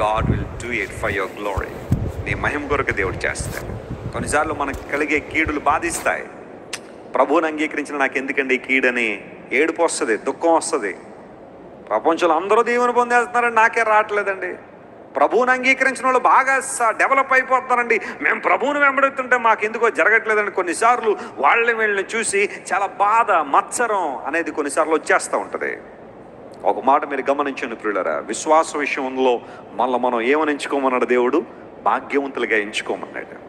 God will do it for your glory నీ మహిమ కొరకు దేవుడు చేస్తాడు. కొన్నిసార్లు మనకు కలిగే కీడులు బాధిస్తాయి. ప్రభువుని అంగీకరించిన నాకు ఎందుకండి ఈ కీడని? ఏడుపు వస్తుంది దుఃఖం వస్తుంది. ప్రపంచంలో అందరూ దేవుని పొందేస్తున్నారండి నాకే రావట్లేదండి. ప్రభువుని అంగీకరించిన వాళ్ళు బాగా స- డెవలప్ అయిపోతున్నారండి. మేము ప్రభువుని వెంబడుతుంటే మాకు ఎందుకో జరగట్లేదండి. కొన్నిసార్లు వాళ్ళని వీళ్ళని చూసి చాలా బాధ మత్సరం అనేది కొన్నిసార్లు వచ్చేస్తూ ఉంటుంది. ఒక మాట మీరు గమనించండి ప్రియులరా. విశ్వాస విషయంలో మళ్ళీ మనం ఏమని ఎంచుకోమన్నాడు దేవుడు? భాగ్యవంతులుగా ఎంచుకోమన్నాడు.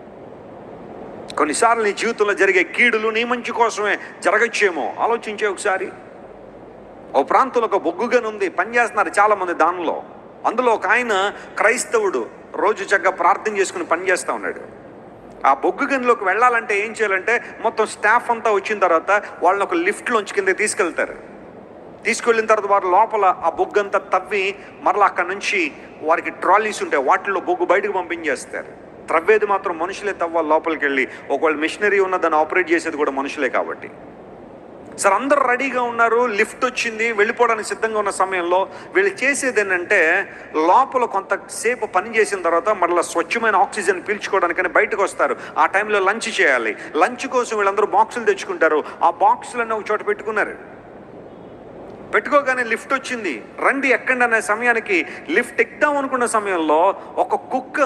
కొన్నిసార్లు నీ జీవితంలో జరిగే కీడులు నీ మంచి కోసమే జరగచ్చేమో. ఆలోచించే ఒకసారి. ఓ ప్రాంతంలో ఒక బొగ్గు ఉంది. పనిచేస్తున్నారు చాలామంది దానిలో. అందులో ఒక ఆయన క్రైస్తవుడు. రోజు చక్కగా ప్రార్థన చేసుకుని పనిచేస్తూ ఉన్నాడు. ఆ బొగ్గు గనిలోకి వెళ్ళాలంటే ఏం చేయాలంటే మొత్తం స్టాఫ్ అంతా వచ్చిన తర్వాత వాళ్ళని ఒక లిఫ్ట్లోంచి కింద తీసుకెళ్తారు. తీసుకెళ్ళిన తర్వాత వారు లోపల ఆ బొగ్గు అంతా తవ్వి మరలా అక్కడ నుంచి వారికి ట్రాలీస్ ఉంటాయి. వాటిల్లో బొగ్గు బయటకు పంపించేస్తారు. త్రవ్వేది మాత్రం మనుషులే తవ్వాలి లోపలికి వెళ్ళి. ఒకవేళ మిషనరీ ఉన్న దాన్ని ఆపరేట్ చేసేది కూడా మనుషులే కాబట్టి. సార్ అందరు రెడీగా ఉన్నారు. లిఫ్ట్ వచ్చింది. వెళ్ళిపోవడానికి సిద్ధంగా ఉన్న సమయంలో వీళ్ళు చేసేది ఏంటంటే లోపల కొంతసేపు పని చేసిన తర్వాత మళ్ళీ స్వచ్ఛమైన ఆక్సిజన్ పీల్చుకోవడానికని బయటకు వస్తారు. ఆ టైంలో లంచ్ చేయాలి. లంచ్ కోసం వీళ్ళందరూ బాక్సులు తెచ్చుకుంటారు. ఆ బాక్సులన్నీ ఒక చోట పెట్టుకున్నారు. పెట్టుకోగానే లిఫ్ట్ వచ్చింది. రండి ఎక్కండి అనే సమయానికి లిఫ్ట్ ఎక్కుదాం అనుకున్న సమయంలో ఒక కుక్క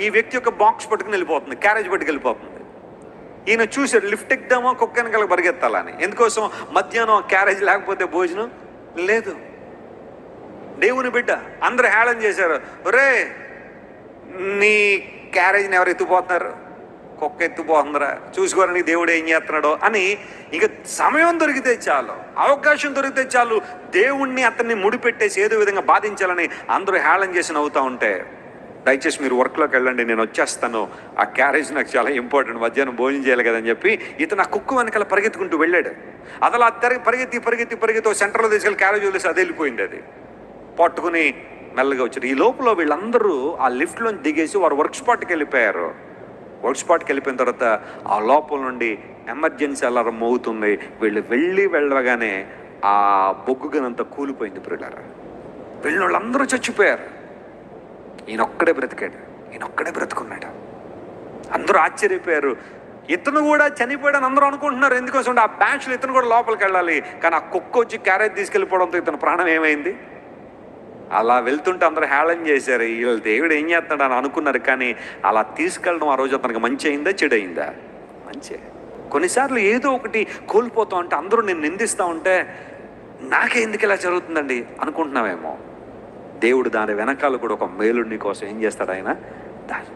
ఈ వ్యక్తి యొక్క బాక్స్ పట్టుకుని వెళ్ళిపోతుంది క్యారేజ్ పట్టుకు వెళ్ళిపోతుంది. ఈయన చూశాడు లిఫ్ట్ ఎక్కుదామా కుక్క వెనకాల పరిగెత్తాలని. ఎందుకోసం? మధ్యాహ్నం క్యారేజ్ లేకపోతే భోజనం? లేదు. దేవుని బిడ్డ అందరూ హేళన చేశారు. రే నీ క్యారేజ్ని ఎవరు ఎత్తుపోతున్నారు కుక్క ఎత్తుపోతుందిరా చూసుకోరని దేవుడు ఏం చేస్తున్నాడో అని ఇక సమయం దొరికితే చాలు. అవకాశం దొరికితే చాలు. దేవుణ్ణి అతన్ని ముడిపెట్టేసి ఏదో విధంగా బాధించాలని అందరూ హేళన చేసి నవ్వుతూ ఉంటే దయచేసి మీరు వర్క్లోకి వెళ్ళండి నేను వచ్చేస్తాను. ఆ క్యారేజ్ నాకు చాలా ఇంపార్టెంట్. మధ్యాహ్నం భోజనం చేయాలి కదని చెప్పి ఇతను ఆ కుక్క వెనకాల పరిగెత్తుకుంటూ వెళ్ళాడు. అదలా అలా తిరిగి పరిగెత్తి పరిగెత్తి పరిగెత్తి సెంటర్లో తీసుకెళ్ళి క్యారేజ్ వదిలేసి అది వెళ్ళిపోయింది అది. పట్టుకుని మెల్లగా వచ్చారు ఈ లోపల వీళ్ళందరూ ఆ లిఫ్ట్లోంచి దిగేసి వారు వర్క్ స్పాట్కి వెళ్ళిపోయారు. వర్క్ స్పాట్కి వెళ్ళిపోయిన తర్వాత ఆ లోపల నుండి ఎమర్జెన్సీ అలారం మోగుతుంది. వీళ్ళు వెళ్ళి వెళ్ళగానే ఆ బొగ్గుగనంతా కూలిపోయింది పిల్లరా వెళ్ళిన వాళ్ళందరూ చచ్చిపోయారు. ఈయన ఒక్కడే బ్రతికాడు. ఈయన ఒక్కడే బ్రతుకున్నాడు. అందరూ ఆశ్చర్యపోయారు. ఇతను కూడా చనిపోయాడని అందరూ అనుకుంటున్నారు. ఎందుకోసం ఆ బ్యాచ్లో ఇతను కూడా లోపలికి వెళ్ళాలి. కానీ ఆ కుక్క వచ్చి క్యారేజ్ తీసుకెళ్ళిపోవడంతో ఇతను ప్రాణం ఏమైంది? అలా వెళ్తుంటే అందరూ హేళన చేశారు. వీళ్ళ దేవుడు ఏం చేస్తాడు అని అనుకున్నారు. కానీ అలా తీసుకెళ్ళడం ఆ రోజు అతనికి మంచి అయిందా చెడు అయిందా మంచి. కొన్నిసార్లు ఏదో ఒకటి కోల్పోతాం అంటే అందరూ నేను నిందిస్తూ ఉంటే నాకే ఎందుకు ఇలా జరుగుతుందండి అనుకుంటున్నామేమో దేవుడు దాని వెనకాల కూడా ఒక మేలుడిని కోసం ఏం చేస్తాడు ఆయన? దాని